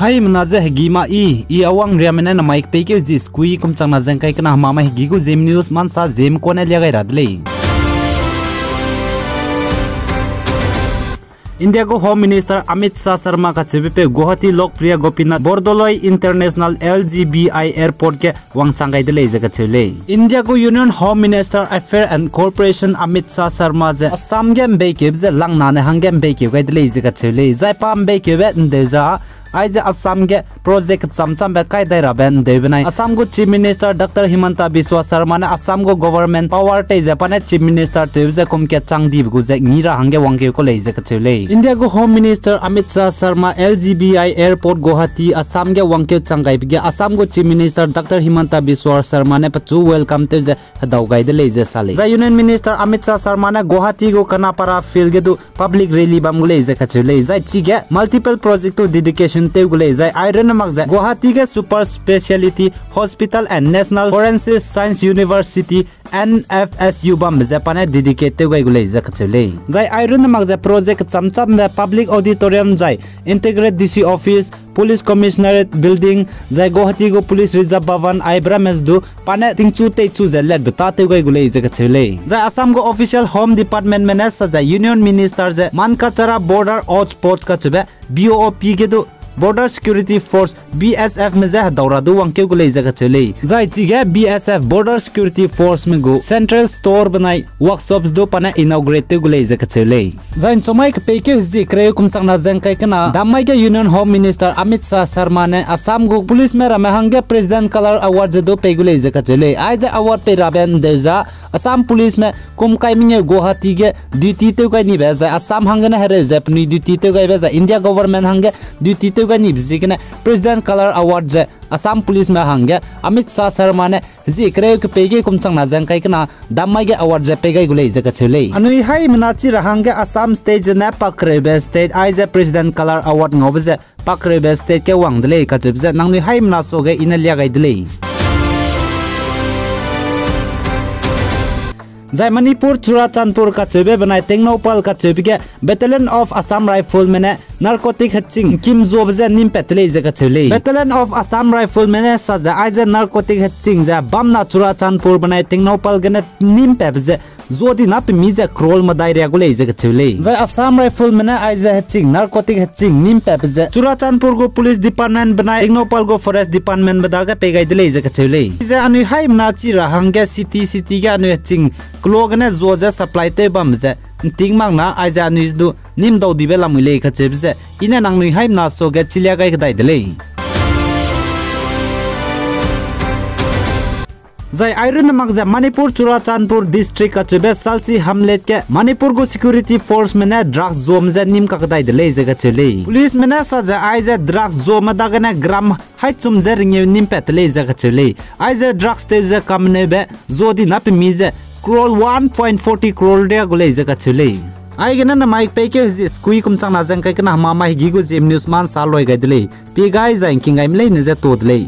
hai mana je hegi ma i. I awang ria mena na mic pe ke ji skui kum chang na jang kai kana mama hegi gu zem news man sa zem ko na lia gai radle India को home minister Amit Shah Sharma का पे गुवाहाटी लोकप्रिय Gopinath Bordoloi international L G B I airport के वांगचांगाई जगह छले India को union home minister affair and corporation Amit Shah Sharma जे असम गेम बेके जे लंगना ने हंगेम बेके गाई दे जगह छले जापाम बेके वे इंदेजा आज असम के प्रोजेक्ट चमचम बे काय दायरा बेन देबनाय असम को chief minister doctor Himanta Biswa Sharma ने असम को गवर्नमेंट पावर ते जापान चीफ मिनिस्टर ते कुम के चांगदी बगु जे नीरा हंगे वंगे को ले जे कचले इंडिया को home minister Amit Shah Sharma LGBI airport Guwahati Assam के वंगे चांगाई बगे असम को chief minister doctor Himanta Biswa Sharma ने पचु वेलकम ते जे दाउगाई दे ले जे साले जा यूनियन मिनिस्टर अमित शाह शर्मा ने गुवाहाटी को कनापारा फ़ील्ड के दु पब्लिक रैली बम ले जे कचले जा चिगे मल्टीपल प्रोजेक्ट टू डेडिकेशन সিনটে গুলে যায় আইরন মাক যায় গুহাটীকে super speciality hospital and national forensic science university N F S U বাম জাপানে ডিডিকে তেগাই গুলে যাকছলে যাই আইরন মাক যায় প্রজেক্ট চামচাপ পাবলিক অডিটোরিয়াম যায় integrate DC office police commissionerate building যায় গুহাটী পুলিশ রিজার্ভ ভবন আইব্রা মেজদু পানে টিংচু তেচু জেলেট বেতা তেগাই গুলে যাকছলে যাই আসাম গো অফিসিয়াল হোম ডিপার্টমেন্ট মেনেজ সাজায় ইউনিয়ন মিনিষ্টাৰ যে মানকাচাৰা border ought spot কাচবে B O' P ke do force security force BSF में जा दौरा दो वंके को ले जगह चले जाय चिगे BSF border security force में गो central store बनाई workshops दो पना inaugurate को ले जगह चले जाय चमाई के पेके जी करे कुम चंगना जंग kai kana damai ke union home minister Amit Shah Sharma ने असम को पुलिस में रमहंगे प्रेसिडेंट कलर अवार्ड दो पे को ले जगह चले आज अवार्ड पे राबेन देजा असम पुलिस में कुम kai गुवाहाटी के ड्यूटी ते ni बेजा असम हंगने हरे जपनी ड्यूटी ते kai बेजा इंडिया गवर्नमेंट हंगे ड्यूटी तुग निपजी ने प्रेसीडेंट कलर अवार्ड जे असम पुलिस में हंगे अमित शाह शर्मा ने जी क्रय पेगे कम चंगना कहना दामाई अवार्ड जे पेगे गुले जगछले अनुहाई मनाची रहांगे असम स्टेज ने पकड़े स्टेज आई जे प्रेसीडेंट कलर अवार्ड नोबे पकड़े स्टेट के वांग दिले कचिब जे नंगुहाई मनासोगे इन लिया दिले जै मणिपुर चुरा का चुबे बनाए तेंगनोपाल का चुबे बेटालियन ऑफ़ असम राइफल मैंने हचिंग किम जोब जे निम पेतले जगह चले बैटलियन ऑफ़ असम राइफल में सजा आज नार्कोटिक हचिंग जा बम ना चुराचांदपुर बनाए टेंगनोपल गने निम पेप जे जोदी ना पे मिजा क्रोल मदाई रे गुले जगह चले जाय असम राइफल में आज हचिंग नार्कोटिक हचिंग निम पेप जे चुराचांदपुर को पुलिस डिपार्टमेंट बनाए टेंगनोपल को फॉरेस्ट डिपार्टमेंट बदागा पेगाई दिले जगह चले जे अनु हाई मनाची रहंगे सिटी सिटी के अनु हचिंग क्लोग सप्लाई ते बम जे ting mang na aja nis du nim do di bela mule kha chebse ina nang nui haim na so ge dele जय आयरन मगजा मणिपुर चुराचांदपुर डिस्ट्रिक्ट का चुबे सालसी हमलेट के मणिपुर को सिक्योरिटी फोर्स में ने ड्रग्स जोम जे निम का कदाई दले जगह चले पुलिस में ने सजा जे ड्रग्स जोम दागने ग्राम हाई चुम जे रिंगे निम पेतले जगह चले आई जे ड्रग्स ते जे कम ने बे जोदी ना पे मीजे क्रोल 1.40 क्रोल रे गुले जगह चले आईगन माइक पे के स्कूम चंगना जंग कई कना हम माइ गिगू जेम मान साल लोग गई पे गाय जैंकिंग तोदले